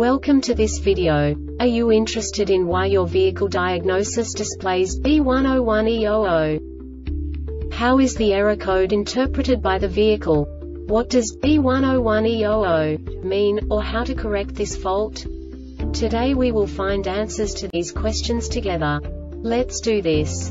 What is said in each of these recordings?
Welcome to this video. Are you interested in why your vehicle diagnosis displays B101E00? How is the error code interpreted by the vehicle? What does B101E00 mean, or how to correct this fault? Today we will find answers to these questions together. Let's do this.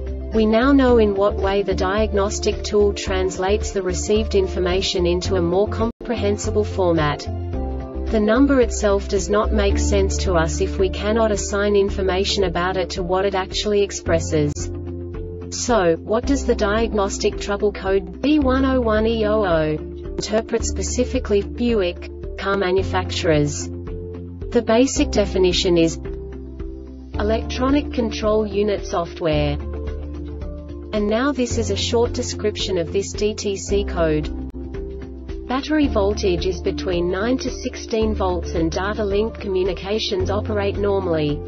We now know in what way the diagnostic tool translates the received information into a more comprehensible format. The number itself does not make sense to us if we cannot assign information about it to what it actually expresses. So, what does the diagnostic trouble code B101E00 interpret specifically Buick car manufacturers? The basic definition is electronic control unit software. And now this is a short description of this DTC code. Battery voltage is between 9 to 16 volts and data link communications operate normally.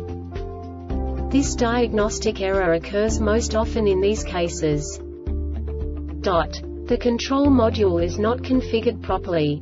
This diagnostic error occurs most often in these cases. Dot. The control module is not configured properly.